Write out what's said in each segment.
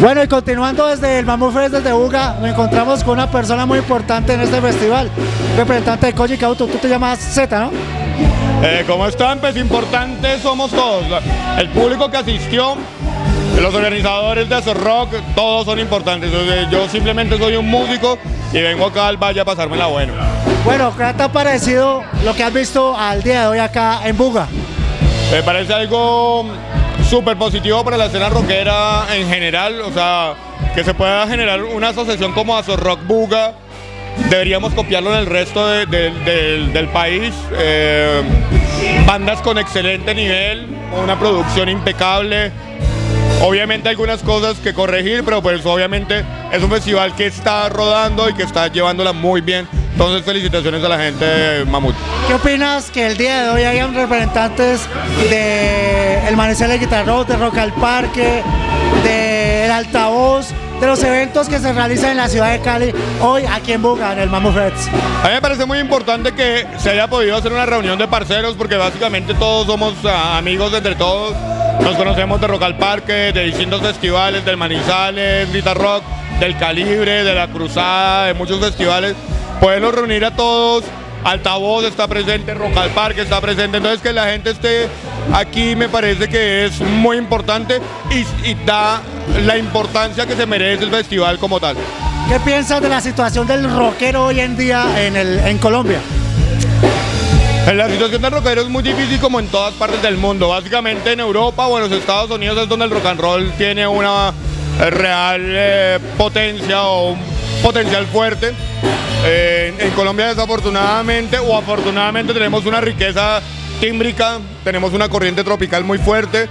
Bueno, y continuando desde el Mamú Fest, desde Buga, nos encontramos con una persona muy importante en este festival, representante de Koji Auto. Tú te llamas Z, ¿no? Eh, ¿Cómo están? Pues importantes somos todos. El público que asistió, los organizadores de Azor Rock, todos son importantes. Yo simplemente soy un músico y vengo acá al valle a pasármela bueno. Bueno, ¿qué te ha parecido lo que has visto al día de hoy acá en Buga? Me parece algo súper positivo para la escena rockera en general, o sea, que se pueda generar una asociación como Azor Rock Buga, deberíamos copiarlo en el resto del, país. Eh, bandas con excelente nivel, una producción impecable. Obviamente algunas cosas que corregir, pero pues obviamente es un festival que está rodando y que está llevándola muy bien. Entonces felicitaciones a la gente de Mamut. ¿Qué opinas que el día de hoy hayan representantes de el Manecel de Guitarro, de Rock al Parque, del Altavoz, de los eventos que se realizan en la ciudad de Cali hoy aquí en Buga, en el Mamut Reds? A mí me parece muy importante que se haya podido hacer una reunión de parceros porque básicamente todos somos ah, amigos entre todos. Nos conocemos de Rock al Parque, de distintos festivales, del Manizales, Guitar Rock, del Calibre, de la Cruzada, de muchos festivales poderlos reunir a todos. Altavoz está presente, Rock al Parque está presente, entonces que la gente esté aquí me parece que es muy importante y, da la importancia que se merece el festival como tal. ¿Qué piensas de la situación del rockero hoy en día en, el, en Colombia? La situación del rockero es muy difícil como en todas partes del mundo. Básicamente en Europa o en los Estados Unidos es donde el rock and roll tiene una real eh, potencia o un potencial fuerte. Eh, en Colombia desafortunadamente o afortunadamente tenemos una riqueza tímbrica, tenemos una corriente tropical muy fuerte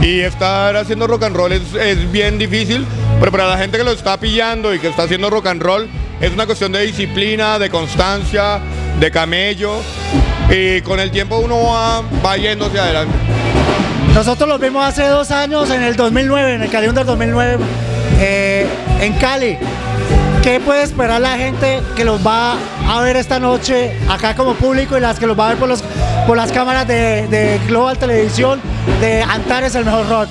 y estar haciendo rock and roll es, bien difícil, pero para la gente que lo está pillando y que está haciendo rock and roll es una cuestión de disciplina, de constancia, de camello y con el tiempo uno va, va yendo hacia adelante. Nosotros los vimos hace dos años, en el 2009, en el Cali del 2009, eh, en Cali. ¿Qué puede esperar la gente que los va a ver esta noche acá como público y las que los va a ver por, los, por las cámaras de, Global Televisión de Antares el mejor rock?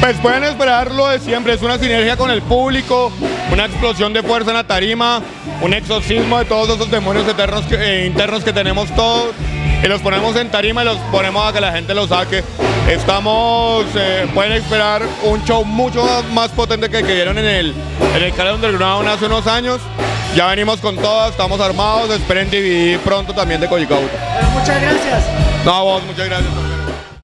Pues pueden esperarlo de siempre, es una sinergia con el público, una explosión de fuerza en la tarima, un exorcismo de todos esos demonios eternos eh, internos que tenemos todos y los ponemos en tarima y los ponemos a que la gente los saque. Estamos, eh, pueden esperar un show mucho más potente que el que vieron en el, en el Cali Underground hace unos años. Ya venimos con todo, estamos armados, esperen DVD pronto también de Coyicauta. Muchas gracias. No, vos, muchas gracias.